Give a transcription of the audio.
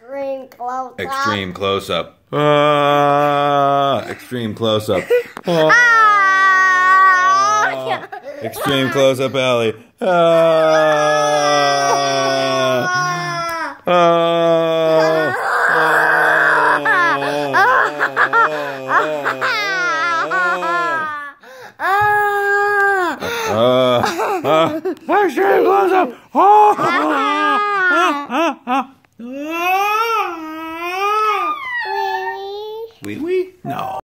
Extreme close up. Extreme close up. Ah, extreme close up. Ah, extreme close up, Allie. Ah, ah, ah, ah, extreme close up. Ah, ah, ah, ah. Wee wee? No.